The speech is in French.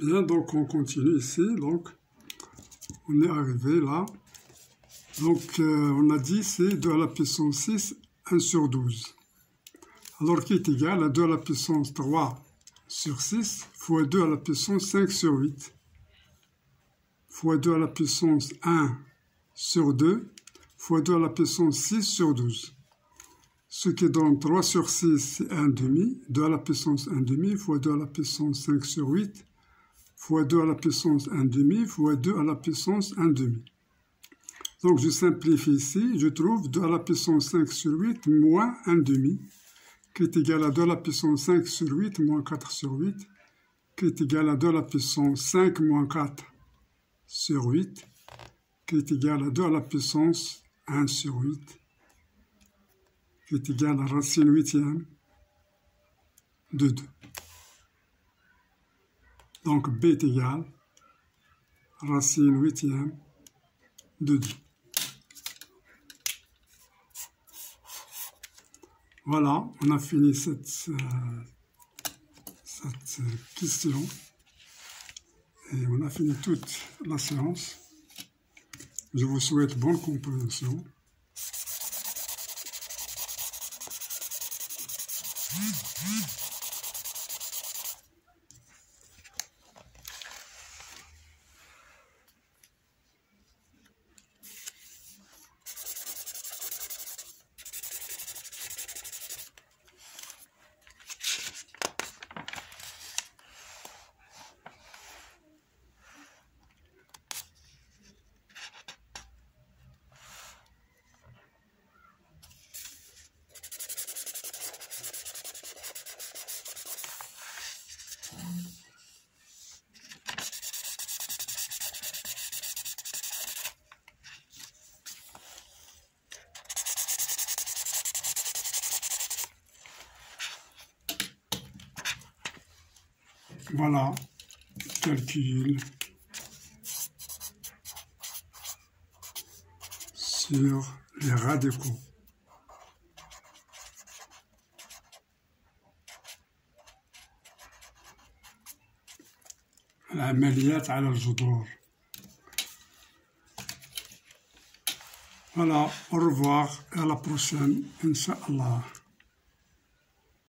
Bien, donc on continue ici. Donc, on est arrivé là. Donc, euh, on a dit c'est 2 à la puissance 6, 1 sur 12. Alors, qui est égal à 2 à la puissance 3 sur 6 fois 2 à la puissance 5 sur 8 fois 2 à la puissance 1 sur 2 fois 2 à la puissance 6 sur 12. Ce qui donne 3 sur 6, c'est 1 demi. 2 à la puissance 1 demi fois 2 à la puissance 5 sur 8 fois 2 à la puissance 1 demi fois 2 à la puissance 1 demi. Donc je simplifie ici, je trouve 2 à la puissance 5 sur 8 moins 1 demi, qui est égal à 2 à la puissance 5 sur 8 moins 4 sur 8, qui est égal à 2 à la puissance 5 moins 4 sur 8, qui est égal à 2 à la puissance 1 sur 8, qui est égal à racine huitième de 2. Donc B est égal racine huitième de 2. Voilà, on a fini cette, euh, cette question et on a fini toute la séance. Je vous souhaite bonne compréhension. voilà. Tel qu'il sur les radicaux. العمليات على الجذور فلا اورفوار إلى بروسين إن شاء الله